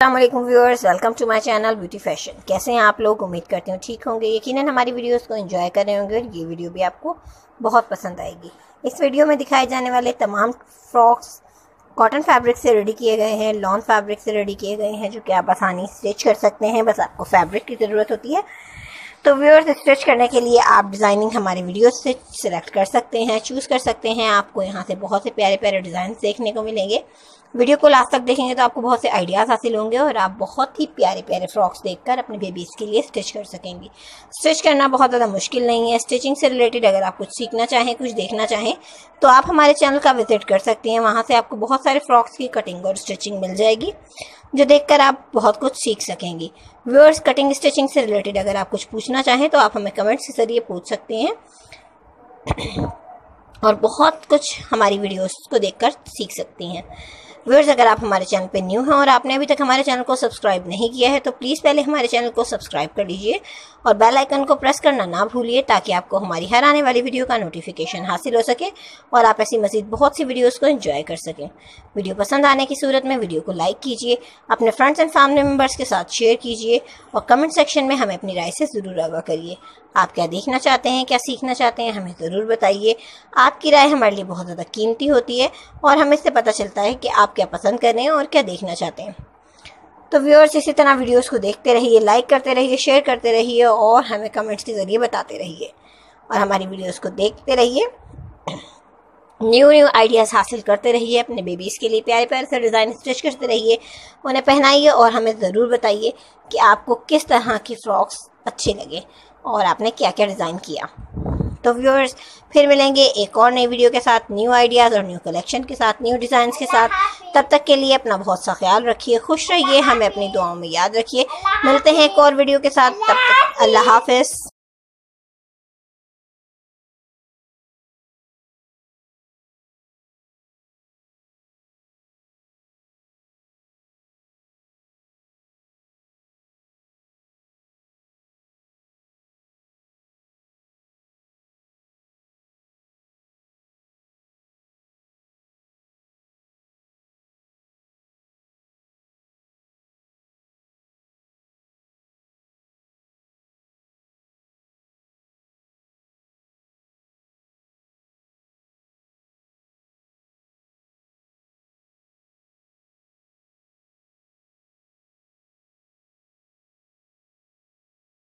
Allam viewers welcome to my channel beauty fashion कैसे हैं आप लोग? उम्मीद करती हूँ ठीक होंगे। यकीनन हमारी वीडियोस को एंजॉय कर रहे होंगे और ये वीडियो भी आपको बहुत पसंद आएगी। इस वीडियो में दिखाए जाने वाले तमाम फ्रॉक्स कॉटन फैब्रिक से रेडी किए गए हैं लॉन फैब्रिक से रेडी किए गए हैं, जो कि आप आसानी स्टिच कर सकते हैं। बस आपको फैब्रिक की ज़रूरत होती है। तो व्यूअर्स स्टिच करने के लिए आप डिज़ाइनिंग हमारे वीडियो से सिलेक्ट कर सकते हैं चूज़ कर सकते हैं। आपको यहाँ से बहुत से प्यारे प्यारे डिज़ाइन देखने को मिलेंगे। वीडियो को लास्ट तक देखेंगे तो आपको बहुत से आइडियाज़ हासिल होंगे और आप बहुत ही प्यारे प्यारे फ्रॉक्स देखकर अपने बेबीज़ के लिए स्टिच कर सकेंगे। स्टिच करना बहुत ज़्यादा मुश्किल नहीं है। स्टिचिंग से रिलेटेड अगर आप कुछ सीखना चाहें, कुछ देखना चाहें तो आप हमारे चैनल का विज़िट कर सकते हैं। वहाँ से आपको बहुत सारे फ्रॉक्स की कटिंग और स्टिचिंग मिल जाएगी। जो देखकर आप बहुत कुछ सीख सकेंगी। व्यूअर्स कटिंग स्टिचिंग से रिलेटेड अगर आप कुछ पूछना चाहें तो आप हमें कमेंट्स के ज़रिए पूछ सकते हैं। और बहुत कुछ हमारी वीडियोस को देखकर सीख सकती हैं। व्यूअर्स अगर आप हमारे चैनल पर न्यू हैं और आपने अभी तक हमारे चैनल को सब्सक्राइब नहीं किया है तो प्लीज़ पहले हमारे चैनल को सब्सक्राइब कर लीजिए और बेल आइकन को प्रेस करना ना भूलिए ताकि आपको हमारी हर आने वाली वीडियो का नोटिफिकेशन हासिल हो सके और आप ऐसी मजीद बहुत सी वीडियोज़ को एंजॉय कर सकें। वीडियो पसंद आने की सूरत में वीडियो को लाइक कीजिए, अपने फ्रेंड्स एंड फैमिली मेंबर्स के साथ शेयर कीजिए और कमेंट सेक्शन में हमें अपनी राय से ज़रूर आगा करिए। आप क्या देखना चाहते हैं, क्या सीखना चाहते हैं, हमें ज़रूर बताइए। आपकी राय हमारे लिए बहुत ज़्यादा कीमती होती है और हमें इससे पता चलता है कि आप क्या पसंद कर रहे हैं और क्या देखना चाहते हैं। तो व्यूअर्स, इसी तरह वीडियोस को देखते रहिए, लाइक करते रहिए, शेयर करते रहिए और हमें कमेंट्स के ज़रिए बताते रहिए। और हमारी वीडियोस को देखते रहिए। न्यू न्यू आइडियाज़ हासिल करते रहिए, अपने बेबीज़ के लिए प्यारे प्यारे से डिज़ाइन स्टिच करते रहिए, उन्हें पहनाइए और हमें ज़रूर बताइए कि आपको किस तरह की फ़्रॉक्स अच्छे लगे और आपने क्या क्या डिज़ाइन किया। तो व्यूअर्स फिर मिलेंगे एक और नई वीडियो के साथ न्यू आइडियाज़ और न्यू कलेक्शन के साथ न्यू डिज़ाइन के साथ। तब तक के लिए अपना बहुत सा ख्याल रखिए, खुश रहिए, हमें अपनी दुआओं में याद रखिए। मिलते हैं एक और वीडियो के साथ, तब तक अल्लाह हाफिज़।